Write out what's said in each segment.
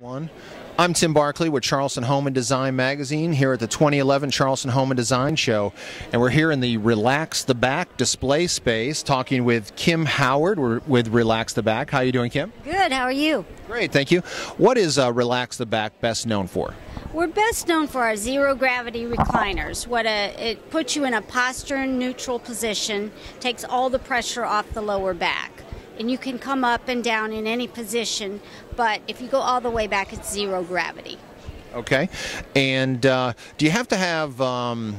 One. I'm Tim Barkley with Charleston Home and Design Magazine here at the 2011 Charleston Home and Design Show. And we're here in the Relax the Back display space talking with Kim Howard we're with Relax the Back. How are you doing, Kim? Good, how are you? Great, thank you. What is uh, Relax the Back best known for? We're best known for our zero gravity recliners. What a, it puts you in a posture neutral position, takes all the pressure off the lower back and you can come up and down in any position, but if you go all the way back, it's zero gravity. Okay. And uh, do you have to have um,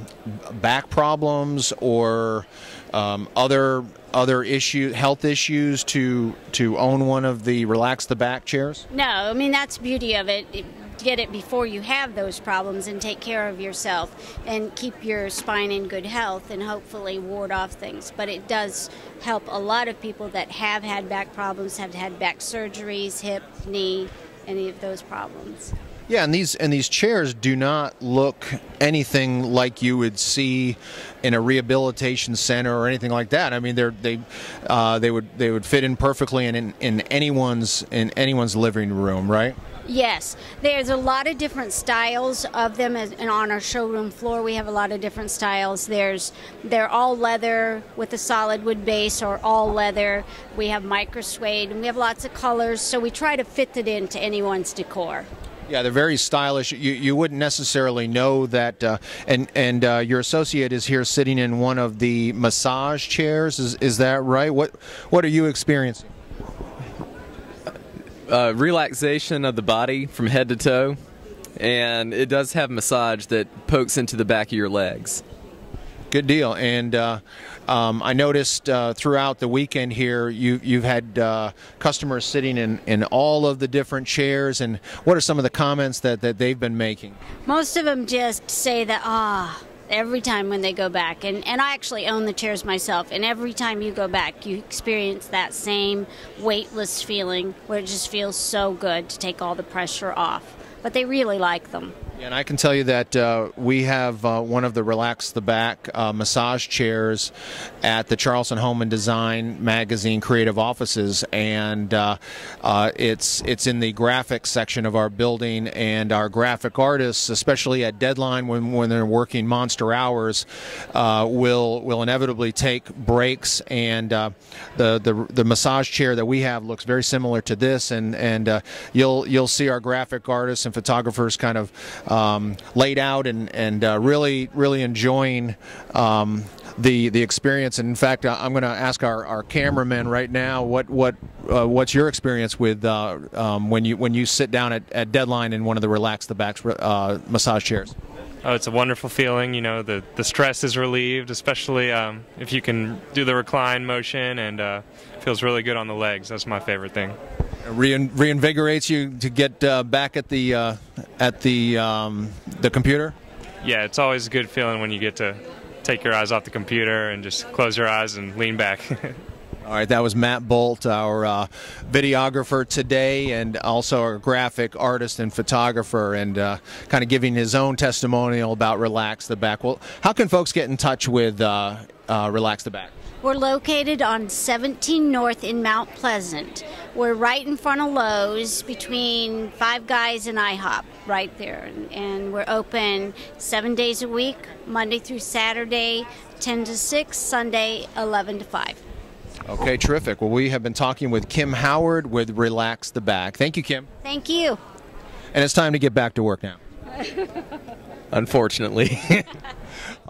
back problems or um, other other issue health issues to to own one of the relax the back chairs? No, I mean that's the beauty of it. Get it before you have those problems and take care of yourself and keep your spine in good health and hopefully ward off things. But it does help a lot of people that have had back problems, have had back surgeries, hip, knee, any of those problems. Yeah, and these and these chairs do not look anything like you would see in a rehabilitation center or anything like that. I mean, they're they uh, they would they would fit in perfectly in, in, in anyone's in anyone's living room, right? Yes, there's a lot of different styles of them, and on our showroom floor we have a lot of different styles. There's they're all leather with a solid wood base, or all leather. We have micro suede, and we have lots of colors. So we try to fit it into anyone's decor. Yeah, they're very stylish. You, you wouldn't necessarily know that. Uh, and and uh, your associate is here sitting in one of the massage chairs. Is is that right? What what are you experiencing? Uh, relaxation of the body from head to toe, and it does have massage that pokes into the back of your legs. Good deal. And uh, um, I noticed uh, throughout the weekend here, you, you've had uh, customers sitting in, in all of the different chairs. And what are some of the comments that, that they've been making? Most of them just say that, ah, every time when they go back. And, and I actually own the chairs myself. And every time you go back, you experience that same weightless feeling where it just feels so good to take all the pressure off. But they really like them. And I can tell you that uh, we have uh, one of the Relax the Back uh, massage chairs at the Charleston Home and Design magazine creative offices, and uh, uh, it's it's in the graphics section of our building. And our graphic artists, especially at deadline when, when they're working monster hours, uh, will will inevitably take breaks. And the, the the massage chair that we have looks very similar to this, and and you'll you'll see our graphic artists and photographers kind of um, laid out and and uh, really really enjoying um, the the experience. And in fact, uh, I'm going to ask our, our cameraman right now what what uh, what's your experience with uh, um, when you when you sit down at, at deadline in one of the relax the back uh, massage chairs. Oh, it's a wonderful feeling. You know, the the stress is relieved, especially um, if you can do the recline motion, and uh, feels really good on the legs. That's my favorite thing. Rein, reinvigorates you to get uh, back at the uh, at the um, the computer. Yeah, it's always a good feeling when you get to take your eyes off the computer and just close your eyes and lean back. All right, that was Matt Bolt, our uh, videographer today, and also our graphic artist and photographer, and uh, kind of giving his own testimonial about Relax the Back. Well, how can folks get in touch with uh, uh Relax the Back? We're located on 17 North in Mount Pleasant. We're right in front of Lowe's between Five Guys and IHOP, right there. And we're open seven days a week, Monday through Saturday, 10 to 6, Sunday, 11 to 5. Okay, terrific. Well, we have been talking with Kim Howard with Relax the Back. Thank you, Kim. Thank you. And it's time to get back to work now. Unfortunately.